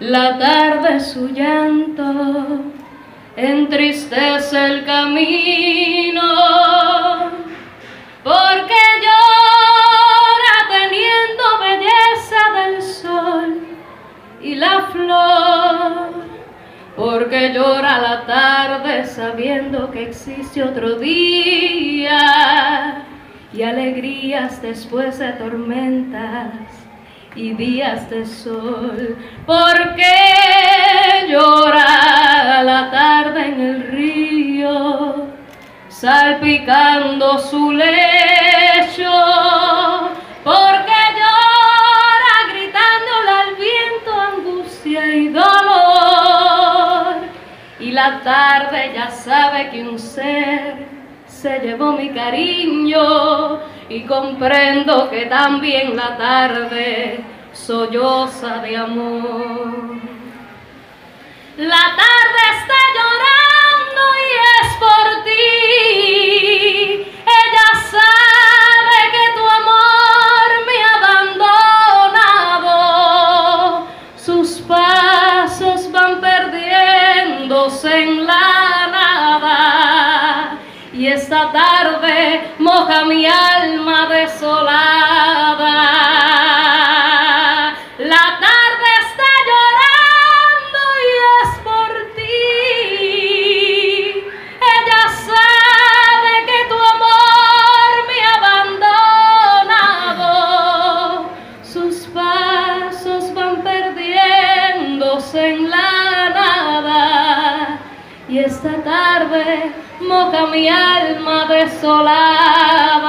La tarde su llanto entristece el camino, porque llora teniendo belleza del sol y la flor, porque llora la tarde sabiendo que existe otro día y alegrías después de tormentas y días de sol. Porque llora la tarde en el río, salpicando su lecho. Porque llora gritándole al viento angustia y dolor. Y la tarde ya sabe que un ser se llevó mi cariño y comprendo que también la tarde solloza de amor. La tarde está llorando esta tarde moja mi alma desolada. Y esta tarde moja mi alma desolada.